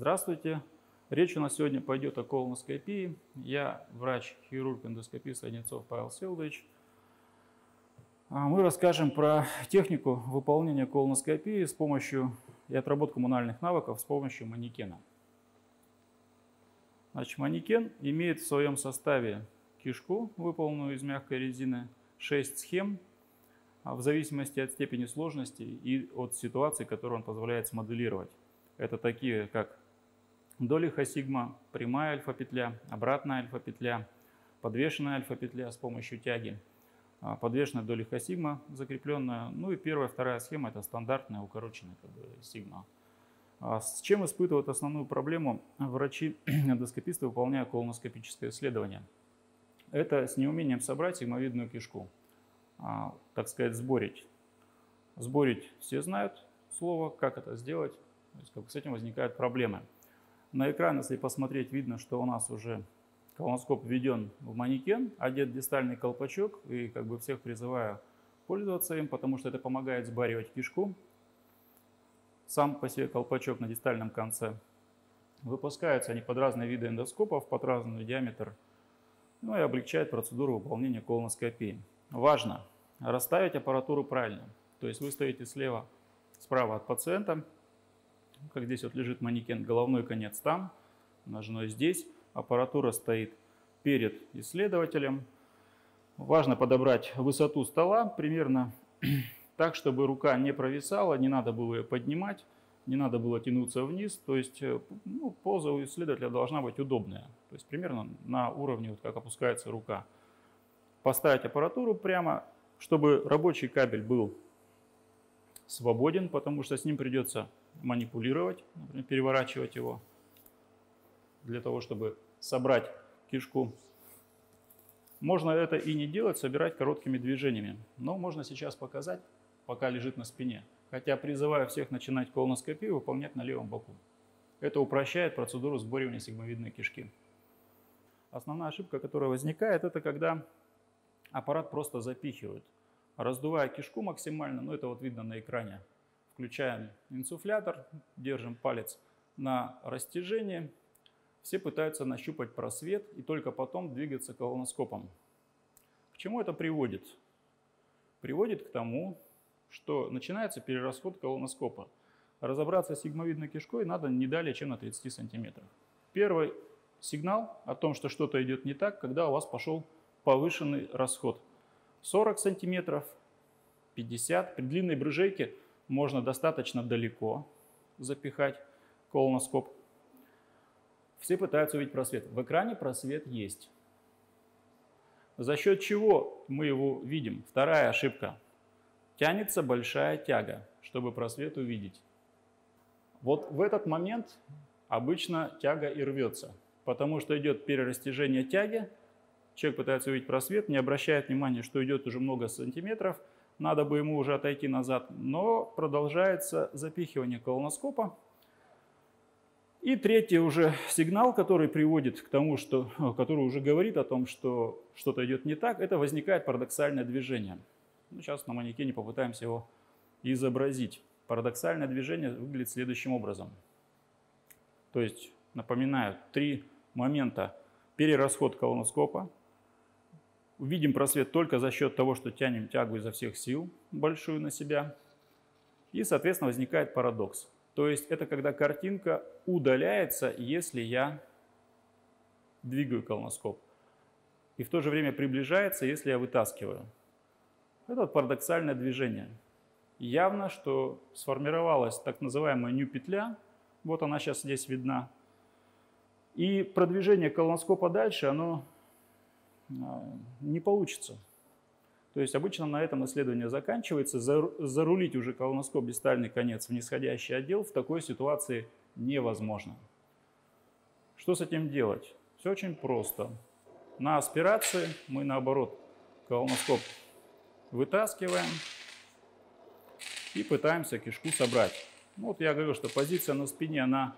Здравствуйте. Речь у нас сегодня пойдет о колоноскопии. Я врач-хирург эндоскопист Одинцов Павел Селдович. А мы расскажем про технику выполнения колоноскопии с помощью и отработку мануальных навыков с помощью манекена. Значит, манекен имеет в своем составе кишку, выполненную из мягкой резины, 6 схем, а в зависимости от степени сложности и от ситуации, которую он позволяет смоделировать. Это такие, как долиха сигма, прямая альфа-петля, обратная альфа-петля, подвешенная альфа-петля с помощью тяги, а, подвешенная долиха сигма закрепленная. Ну и первая, вторая схема это стандартная укороченная как бы, сигма. А с чем испытывают основную проблему врачи-эндоскописты, выполняя колоноскопическое исследование? Это с неумением собрать сигмовидную кишку, а, так сказать, сборить. Сборить все знают слово, как это сделать, то есть, как с этим возникают проблемы. На экран, если посмотреть, видно, что у нас уже колоноскоп введен в манекен, одет дистальный колпачок, и как бы всех призываю пользоваться им, потому что это помогает сбаривать кишку. Сам по себе колпачок на дистальном конце. Выпускаются они под разные виды эндоскопов, под разный диаметр, ну и облегчает процедуру выполнения колоноскопии. Важно расставить аппаратуру правильно. То есть вы стоите слева, справа от пациента, как здесь вот лежит манекен, головной конец там, ножной здесь. Аппаратура стоит перед исследователем. Важно подобрать высоту стола примерно так, чтобы рука не провисала, не надо было ее поднимать, не надо было тянуться вниз. То есть э, ну, поза у исследователя должна быть удобная. То есть примерно на уровне, вот как опускается рука. Поставить аппаратуру прямо, чтобы рабочий кабель был свободен, потому что с ним придется манипулировать, например, переворачивать его для того, чтобы собрать кишку. Можно это и не делать, собирать короткими движениями. Но можно сейчас показать, пока лежит на спине. Хотя призываю всех начинать колоноскопию выполнять на левом боку. Это упрощает процедуру сборивания сигмовидной кишки. Основная ошибка, которая возникает, это когда аппарат просто запихивают. Раздувая кишку максимально, ну это вот видно на экране, Включаем инсуфлятор, держим палец на растяжении. Все пытаются нащупать просвет и только потом двигаться колоноскопом. К чему это приводит? Приводит к тому, что начинается перерасход колоноскопа. Разобраться с сигмовидной кишкой надо не далее, чем на 30 сантиметрах. Первый сигнал о том, что что-то идет не так, когда у вас пошел повышенный расход. 40 сантиметров, 50. При длинной брыжейке можно достаточно далеко запихать колоноскоп. Все пытаются увидеть просвет. В экране просвет есть. За счет чего мы его видим? Вторая ошибка. Тянется большая тяга, чтобы просвет увидеть. Вот в этот момент обычно тяга и рвется, потому что идет перерастяжение тяги, человек пытается увидеть просвет, не обращает внимания, что идет уже много сантиметров – надо бы ему уже отойти назад, но продолжается запихивание колоноскопа. И третий уже сигнал, который приводит к тому, что, который уже говорит о том, что что-то идет не так, это возникает парадоксальное движение. Ну, сейчас на манекене попытаемся его изобразить. Парадоксальное движение выглядит следующим образом. То есть, напоминаю, три момента. Перерасход колоноскопа, Увидим просвет только за счет того, что тянем тягу изо всех сил большую на себя. И, соответственно, возникает парадокс. То есть это когда картинка удаляется, если я двигаю колоноскоп. И в то же время приближается, если я вытаскиваю. Это вот парадоксальное движение. Явно, что сформировалась так называемая ню-петля. Вот она сейчас здесь видна. И продвижение колоноскопа дальше, оно не получится. То есть обычно на этом исследование заканчивается. Зарулить уже колоноскоп дистальный конец в нисходящий отдел в такой ситуации невозможно. Что с этим делать? Все очень просто. На аспирации мы наоборот колоноскоп вытаскиваем и пытаемся кишку собрать. Вот я говорю, что позиция на спине, она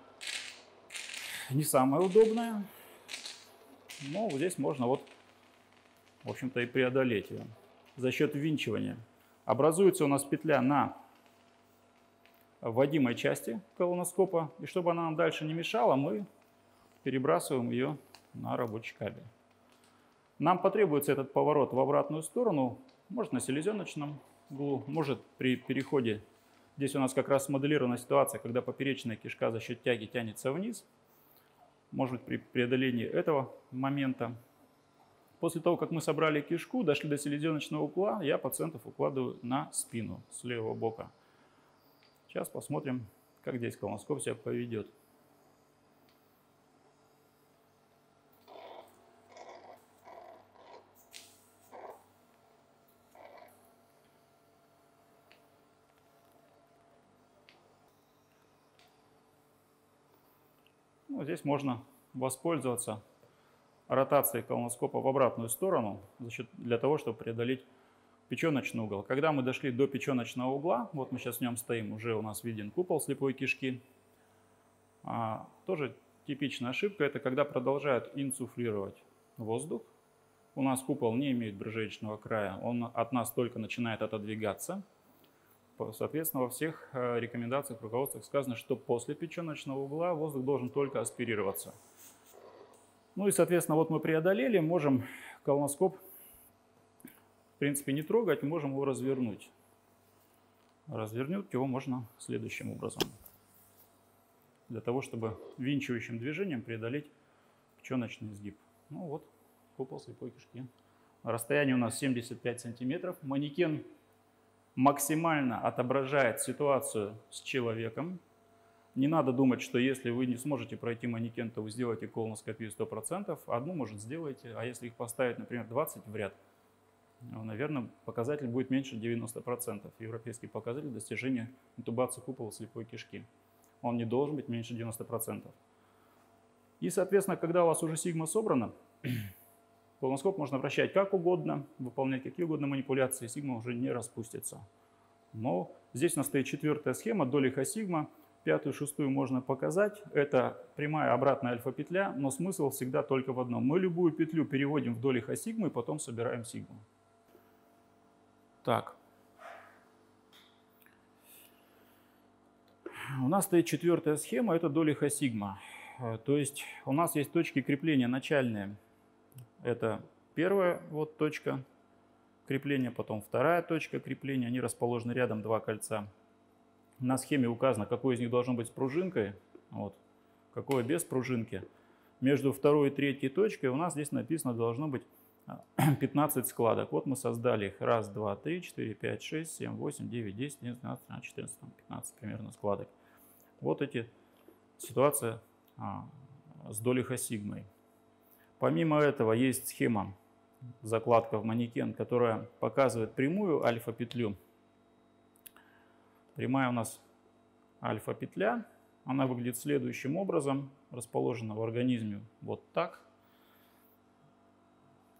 не самая удобная. Но здесь можно вот в общем-то, и преодолеть ее за счет ввинчивания. Образуется у нас петля на вводимой части колоноскопа. И чтобы она нам дальше не мешала, мы перебрасываем ее на рабочий кабель. Нам потребуется этот поворот в обратную сторону, может на селезеночном углу, может при переходе. Здесь у нас как раз смоделирована ситуация, когда поперечная кишка за счет тяги тянется вниз. Может при преодолении этого момента. После того, как мы собрали кишку, дошли до селезеночного угла, я пациентов укладываю на спину с левого бока. Сейчас посмотрим, как здесь колоноскоп себя поведет. Ну, здесь можно воспользоваться ротацией колоноскопа в обратную сторону для того, чтобы преодолеть печеночный угол. Когда мы дошли до печеночного угла, вот мы сейчас в нем стоим, уже у нас виден купол слепой кишки. А, тоже типичная ошибка, это когда продолжают инсуфлировать воздух. У нас купол не имеет брыжеечного края, он от нас только начинает отодвигаться. Соответственно, во всех э, рекомендациях, руководствах сказано, что после печеночного угла воздух должен только аспирироваться. Ну и, соответственно, вот мы преодолели, можем колоноскоп, в принципе, не трогать, можем его развернуть. Развернуть его можно следующим образом. Для того, чтобы винчивающим движением преодолеть печеночный изгиб. Ну вот, купол слепой кишки. Расстояние у нас 75 сантиметров. Манекен максимально отображает ситуацию с человеком. Не надо думать, что если вы не сможете пройти манекен, то вы сделаете колоноскопию 100%. Одну, может, сделаете, а если их поставить, например, 20 в ряд, ну, наверное, показатель будет меньше 90%. Европейский показатель достижения интубации купола слепой кишки. Он не должен быть меньше 90%. И, соответственно, когда у вас уже сигма собрана, Колоноскоп можно вращать как угодно, выполнять какие угодно манипуляции, сигма уже не распустится. Но здесь у нас стоит четвертая схема, доли ха сигма. Пятую, шестую можно показать. Это прямая обратная альфа-петля, но смысл всегда только в одном. Мы любую петлю переводим в доли ха сигмы и потом собираем сигму. Так. У нас стоит четвертая схема, это доли сигма. То есть у нас есть точки крепления начальные это первая вот точка крепления, потом вторая точка крепления. Они расположены рядом, два кольца. На схеме указано, какой из них должен быть с пружинкой, вот, какое без пружинки. Между второй и третьей точкой у нас здесь написано должно быть 15 складок. Вот мы создали их. Раз, два, три, четыре, пять, шесть, семь, восемь, девять, десять, одиннадцать, двенадцать, четырнадцать, пятнадцать примерно складок. Вот эти ситуация а, с долей сигмой. Помимо этого есть схема закладка в манекен, которая показывает прямую альфа-петлю. Прямая у нас альфа-петля. Она выглядит следующим образом. Расположена в организме вот так.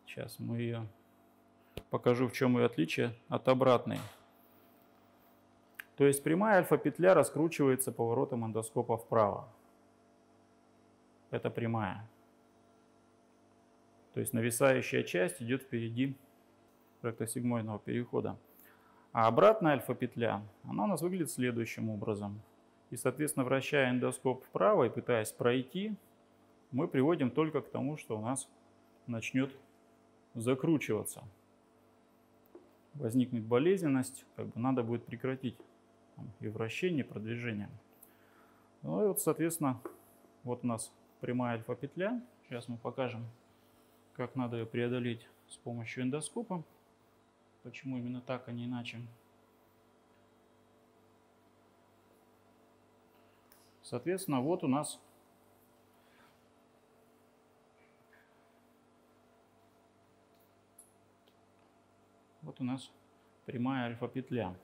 Сейчас мы ее покажу, в чем ее отличие от обратной. То есть прямая альфа-петля раскручивается поворотом эндоскопа вправо. Это прямая. То есть нависающая часть идет впереди ректосигмоидного перехода. А обратная альфа-петля, она у нас выглядит следующим образом. И, соответственно, вращая эндоскоп вправо и пытаясь пройти, мы приводим только к тому, что у нас начнет закручиваться. Возникнет болезненность, как бы надо будет прекратить и вращение, и продвижение. Ну и вот, соответственно, вот у нас прямая альфа-петля. Сейчас мы покажем как надо ее преодолеть с помощью эндоскопа. Почему именно так, а не иначе. Соответственно, вот у нас вот у нас прямая альфа-петля.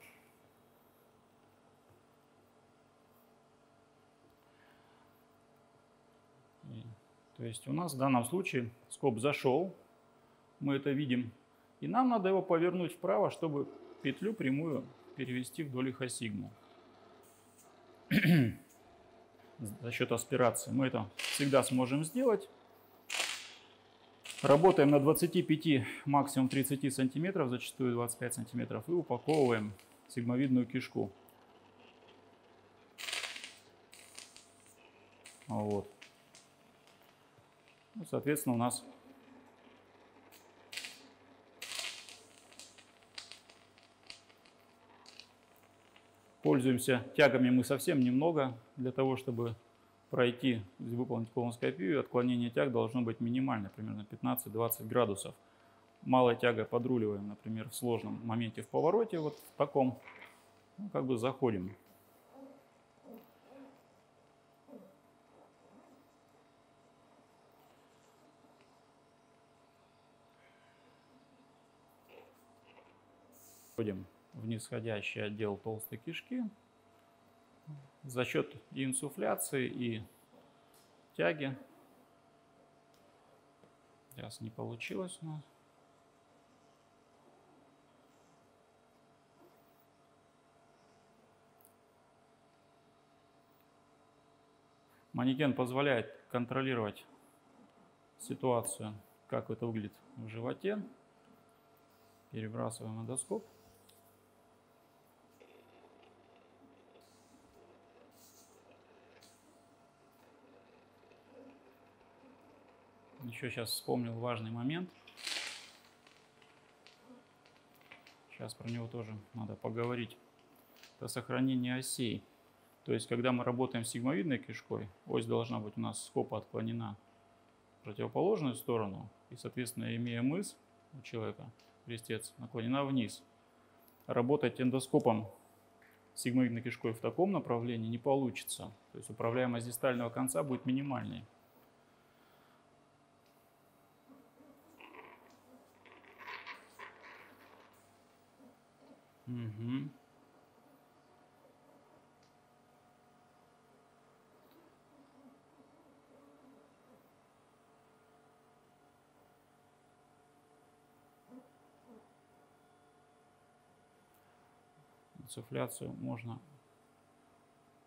То есть у нас в данном случае скоб зашел, мы это видим, и нам надо его повернуть вправо, чтобы петлю прямую перевести вдоль хасигму. За счет аспирации мы это всегда сможем сделать. Работаем на 25, максимум 30 сантиметров, зачастую 25 сантиметров, и упаковываем сигмовидную кишку. Вот. Ну, соответственно, у нас Пользуемся тягами мы совсем немного для того, чтобы пройти, выполнить колоноскопию. Отклонение тяг должно быть минимальное, примерно 15-20 градусов. Малой тягой подруливаем, например, в сложном моменте в повороте, вот в таком, ну, как бы заходим. Входим в нисходящий отдел толстой кишки. За счет инсуфляции и тяги. Сейчас не получилось у нас. Манекен позволяет контролировать ситуацию, как это выглядит в животе. Перебрасываем эндоскоп. Еще сейчас вспомнил важный момент. Сейчас про него тоже надо поговорить. Это сохранение осей. То есть, когда мы работаем с сигмовидной кишкой, ось должна быть у нас скопа отклонена в противоположную сторону. И, соответственно, имея мыс у человека, крестец, наклонена вниз. Работать эндоскопом сигмовидной кишкой в таком направлении не получится. То есть управляемость дистального конца будет минимальной. Угу. Инсуфляцию можно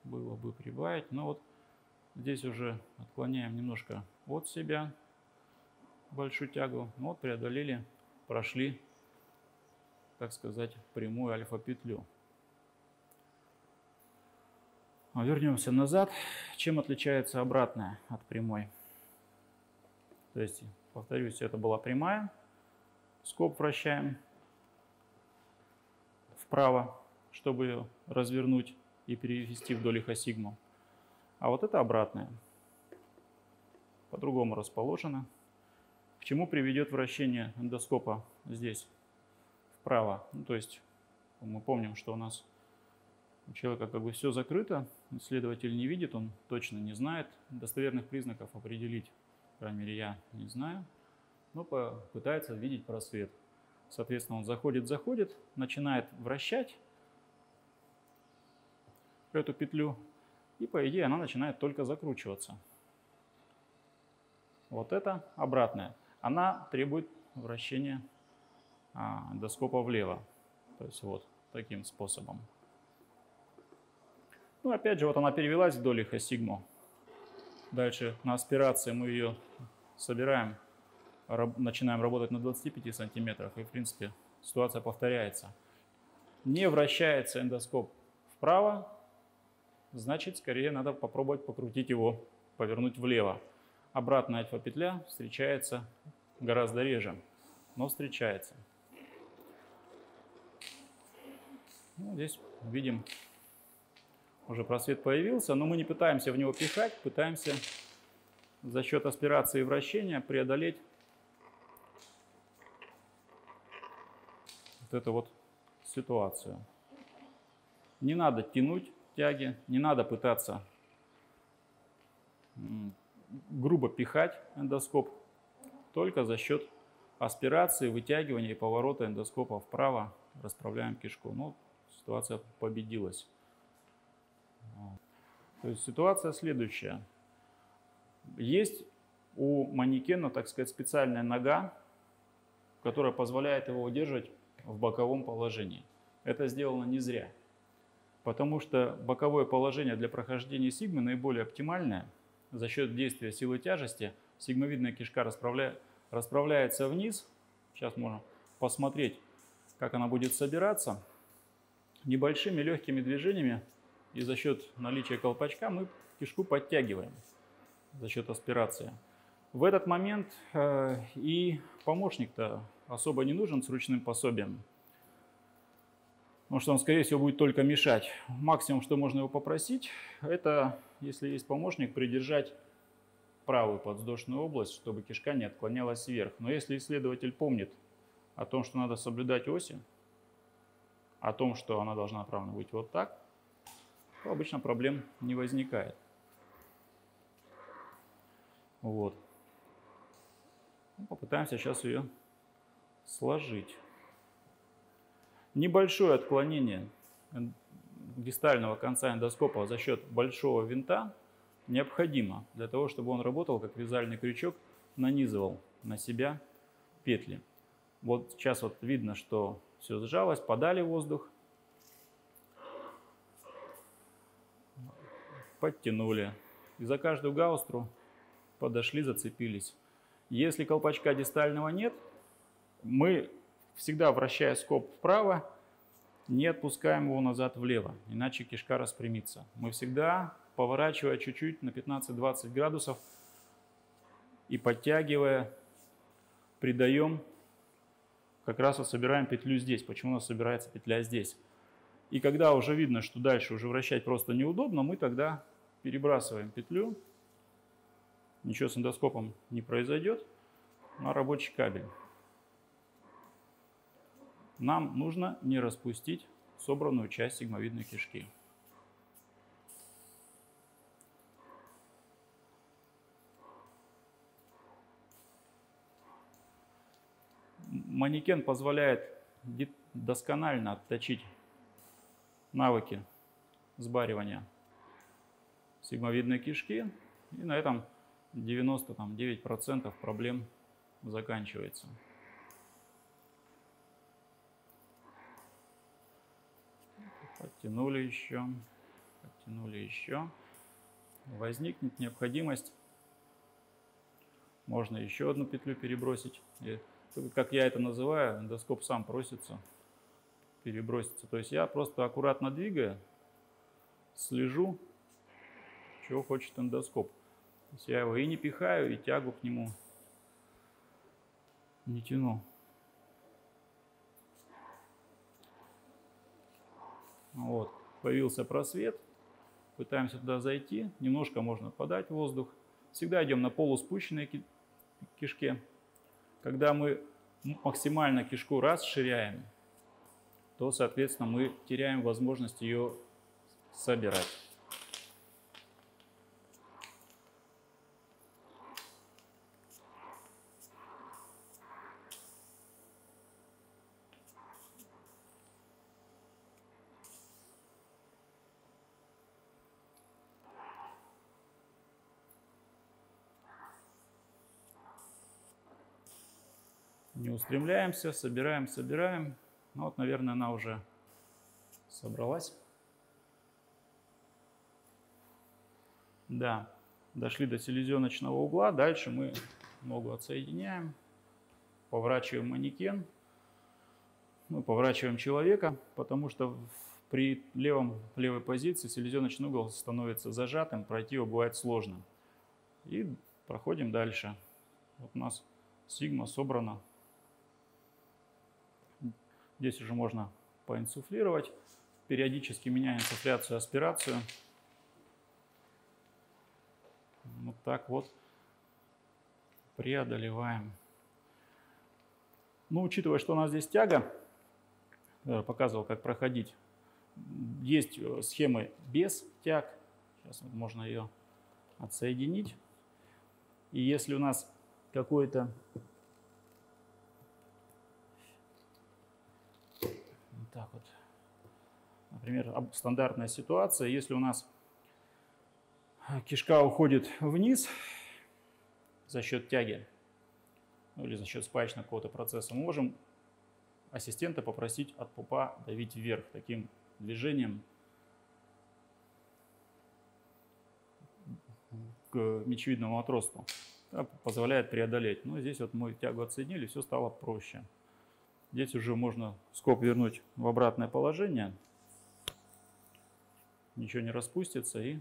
было бы прибавить, но вот здесь уже отклоняем немножко от себя большую тягу. Ну вот преодолели, прошли так сказать, прямую альфа-петлю. А вернемся назад. Чем отличается обратная от прямой? То есть, повторюсь, это была прямая. Скоб вращаем вправо, чтобы ее развернуть и перевести вдоль ихосигму. А вот это обратная. По-другому расположена. К чему приведет вращение эндоскопа здесь? Вправо. Ну, то есть мы помним, что у нас у человека как бы все закрыто, исследователь не видит, он точно не знает достоверных признаков определить, по крайней мере, я не знаю, но пытается видеть просвет. Соответственно, он заходит, заходит, начинает вращать эту петлю, и по идее она начинает только закручиваться. Вот это обратная. Она требует вращения а, эндоскопа влево. То есть вот таким способом. Ну, опять же, вот она перевелась вдоль ихосигму. Дальше на аспирации мы ее собираем, начинаем работать на 25 сантиметрах, и, в принципе, ситуация повторяется. Не вращается эндоскоп вправо, значит, скорее надо попробовать покрутить его, повернуть влево. Обратная альфа-петля встречается гораздо реже, но встречается. Ну, здесь видим, уже просвет появился, но мы не пытаемся в него пихать, пытаемся за счет аспирации и вращения преодолеть вот эту вот ситуацию. Не надо тянуть тяги, не надо пытаться грубо пихать эндоскоп, только за счет аспирации, вытягивания и поворота эндоскопа вправо расправляем кишку. Ну, ситуация победилась. То есть ситуация следующая. Есть у манекена, так сказать, специальная нога, которая позволяет его удерживать в боковом положении. Это сделано не зря, потому что боковое положение для прохождения сигмы наиболее оптимальное. За счет действия силы тяжести сигмовидная кишка расправля... расправляется вниз. Сейчас можно посмотреть, как она будет собираться небольшими легкими движениями и за счет наличия колпачка мы кишку подтягиваем. за счет аспирации. В этот момент э, и помощник-то особо не нужен с ручным пособием, потому что он, скорее всего, будет только мешать. Максимум, что можно его попросить, это, если есть помощник, придержать правую подвздошную область, чтобы кишка не отклонялась вверх. Но если исследователь помнит о том, что надо соблюдать оси, о том, что она должна направлена быть вот так, то обычно проблем не возникает. Вот. Ну, попытаемся сейчас ее сложить. Небольшое отклонение дистального конца эндоскопа за счет большого винта необходимо для того, чтобы он работал как вязальный крючок, нанизывал на себя петли. Вот сейчас вот видно, что все сжалось, подали воздух, подтянули. И за каждую гаустру подошли, зацепились. Если колпачка дистального нет, мы всегда, вращая скоб вправо, не отпускаем его назад влево, иначе кишка распрямится. Мы всегда, поворачивая чуть-чуть на 15-20 градусов и подтягивая, придаем, как раз вот собираем петлю здесь. Почему у нас собирается петля здесь? И когда уже видно, что дальше уже вращать просто неудобно, мы тогда перебрасываем петлю. Ничего с эндоскопом не произойдет на рабочий кабель. Нам нужно не распустить собранную часть сигмовидной кишки. Манекен позволяет досконально отточить навыки сбаривания сигмовидной кишки. И на этом 99% проблем заканчивается. Подтянули еще, подтянули еще. Возникнет необходимость, можно еще одну петлю перебросить. И, как я это называю, эндоскоп сам просится переброситься. То есть я просто аккуратно двигая, слежу, чего хочет эндоскоп. То есть я его и не пихаю, и тягу к нему не тяну. Вот, появился просвет, пытаемся туда зайти, немножко можно подать воздух. Всегда идем на полуспущенной кишке. Когда мы максимально кишку расширяем, то, соответственно, мы теряем возможность ее собирать. Не устремляемся, собираем, собираем. Ну вот, наверное, она уже собралась. Да, дошли до селезеночного угла. Дальше мы ногу отсоединяем, поворачиваем манекен, ну, поворачиваем человека, потому что при левом, левой позиции селезеночный угол становится зажатым, пройти его бывает сложно. И проходим дальше. Вот у нас сигма собрана Здесь уже можно поинсуфлировать. Периодически меняем инсуфляцию, аспирацию. Вот так вот преодолеваем. Ну, учитывая, что у нас здесь тяга, показывал, как проходить. Есть э, схемы без тяг. Сейчас можно ее отсоединить. И если у нас какой-то так вот. Например, стандартная ситуация, если у нас кишка уходит вниз за счет тяги, ну, или за счет спаечного какого-то процесса, мы можем ассистента попросить от пупа давить вверх таким движением к мечевидному отростку. Да, позволяет преодолеть. Но здесь вот мы тягу отсоединили, все стало проще. Здесь уже можно скоб вернуть в обратное положение. Ничего не распустится и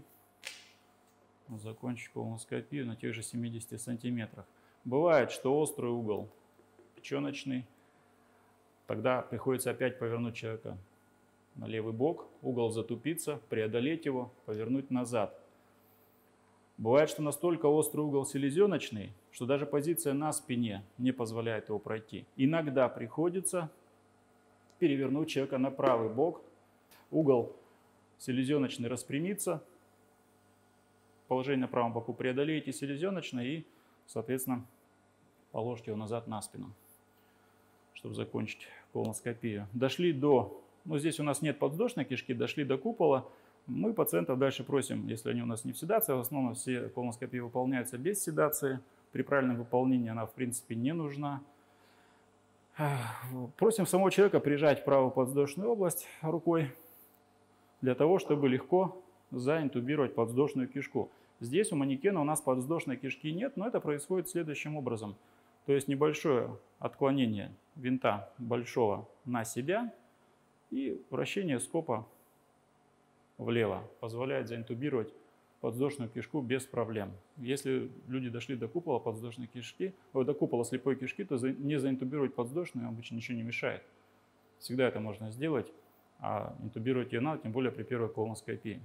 закончить колоноскопию на тех же 70 сантиметрах. Бывает, что острый угол печеночный, тогда приходится опять повернуть человека на левый бок, угол затупиться, преодолеть его, повернуть назад. Бывает, что настолько острый угол селезеночный, что даже позиция на спине не позволяет его пройти. Иногда приходится перевернуть человека на правый бок, угол селезеночный распрямится, положение на правом боку преодолеете селезеночно и, соответственно, положите его назад на спину, чтобы закончить колоноскопию. Дошли до, ну здесь у нас нет подвздошной кишки, дошли до купола, мы пациентов дальше просим, если они у нас не в седации, в основном все колоноскопии выполняются без седации. При правильном выполнении она, в принципе, не нужна. Просим самого человека прижать правую подвздошную область рукой для того, чтобы легко заинтубировать подвздошную кишку. Здесь у манекена у нас подвздошной кишки нет, но это происходит следующим образом. То есть небольшое отклонение винта большого на себя и вращение скопа влево позволяет заинтубировать подвздошную кишку без проблем. Если люди дошли до купола подвздошной кишки, до купола слепой кишки, то не заинтубировать подвздошную обычно ничего не мешает. Всегда это можно сделать, а интубировать ее надо, тем более при первой колоноскопии.